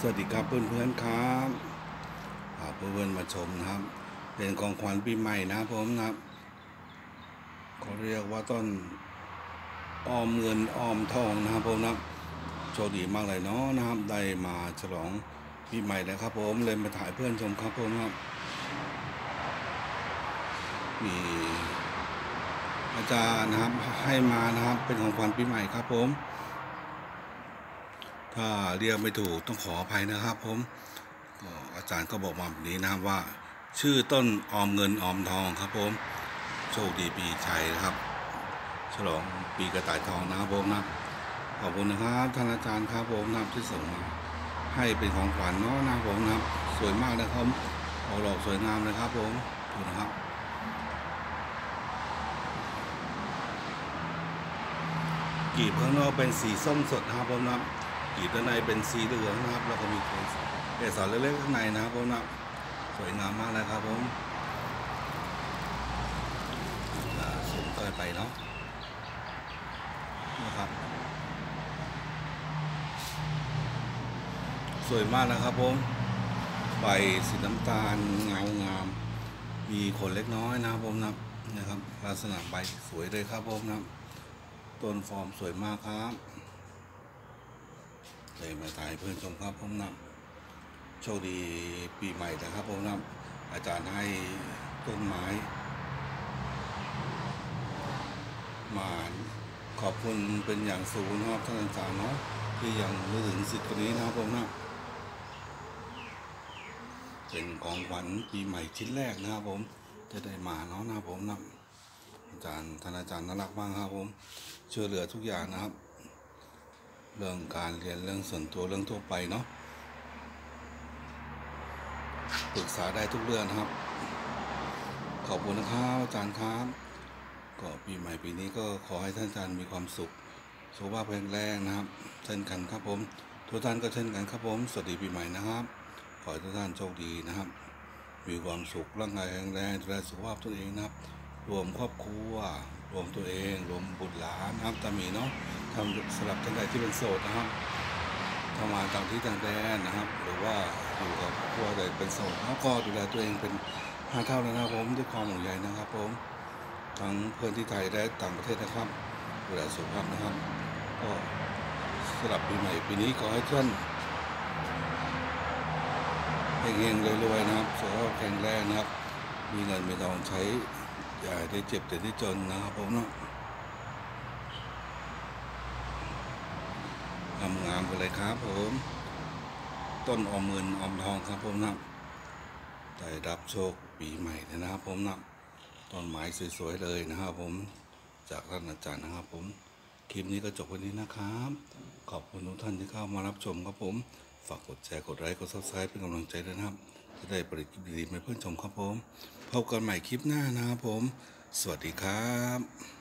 สวัสดีครับเพื่อนๆครับเพื่อนๆมาชมนะครับ เป็นของขวัญปีใหม่นะผมนะครับเขาเรียกว่าต้นออมเงินออมทองนะครับผมนะโชคดีมากเลยเนาะนะครับ ได้มาฉลองปีใหม่นะครับ ผมเลยมาถ่ายเพื่อนชมครับผมนครับ มีอาจารย์นะครับให้มานะครับ เป็นของขวัญปีใหม่ครับผม ถ้าเรียกไม่ถูกต้องขออภัยนะครับผมก็อาจารย์ก็บอกมาแบบนี้นะครับว่า ชื่อต้นออมเงินออมทองครับผมโชคดีปีชัยนะครับ ฉลองปีกระต่ายทองนะครับผมนะขอบคุณนะครับท่านอาจารย์ครับผมนะที่ส่งมาให้เป็นของขวัญเนาะนะผมนะครับ สวยมากนะครับออกดอกสวยงามเลยครับผมดูนะครับกีบข้างนอกเป็นสีส้มสดนะครับผมนะ ครับกีบด้านในเป็นสีเหลืองนะครับ แล้วก็มีเกสรเล็กๆข้างในนะครับผมนะสวยงามมากเลยครับผมอ่าสูงเกินไปเนาะนะครับ สวยมากนะครับผมใบสีน้ำตาลเงางาม มีขนเล็กน้อยนะครับผมนะนะครับ ลักษณะใบสวยเลยครับผมนะต้นฟอร์มสวยมากครับ เลยมาถ่ายเพื่อนชมครับผมนำโชคดีปีใหม่นะครับผมนำอาจารย์ให้ต้นไม้มาขอบคุณเป็นอย่างสูงนะครับท่านอาจารย์เนาะที่ยังรู้ถึงสิทธิ์คนนี้นะครับผมนะเป็นของขวัญปีใหม่ชิ้นแรกนะครับผม จะได้มาเนาะนะครับผมนะอาจารย์ท่านอาจารย์น่ารักมากครับผมช่วยเหลือทุกอย่างนะครับ เรื่องการเรียนเรื่องส่วนตัวเรื่องทั่วไปเนาะปรึกษาได้ทุกเรื่องนะครับ ขอบคุณนะครับอาจารย์ครับก็ปีใหม่ปีนี้ก็ขอให้ท่านอาจารย์มีความสุขสุขภาพแข็งแรงนะครับ เช่นกันครับผม ทุกท่านก็เช่นกันครับผม สวัสดีปีใหม่นะครับ ขอให้ทุกท่านโชคดีนะครับ มีความสุขร่างกายแข็งแรงดูแลสุขภาพตัวเองนะครับ รวมครอบครัว รวมตัวเอง รวมบุตรหลานนะครับตามีเนาะ ทำสำหรับท่านใดที่เป็นโสดนะครับทำงานต่างที่ต่างแดนนะครับ หรือว่าอยู่กับครอบครัวใดเป็นโสดแล้วก็ดูแลตัวเองเป็นห้าเท่าแล้วนะครับผมด้วยความห่วงใยนะครับผมทั้งเพื่อนที่ไทยและต่างประเทศนะครับดูแลสุขภาพนะครับ ก็สำหรับปีใหม่ปีนี้ขอให้ท่านเฮงๆรวยๆนะครับสุขภาพแข็งแรงนะครับ มีเงินมีทองใช้อย่าได้เจ็บแต่ได้จนนะครับผมเนาะ งามงามๆกันเลยครับผม ต้นออมเงินออมทองครับผมนะได้รับโชคปีใหม่เลยนะครับผมนะต้นไม้สวยๆเลยนะครับผม จากท่านอาจารย์นะครับผม คลิปนี้ก็จบวันนี้นะครับ ขอบคุณทุกท่านที่เข้ามารับชมครับผม ฝากกดแชร์ กดไลค์ กด subscribe เป็นกำลังใจด้วยนะครับ จะได้ผลิตคลิปดีๆมาเพื่อนชมครับผม พบกันใหม่คลิปหน้านะครับผม สวัสดีครับ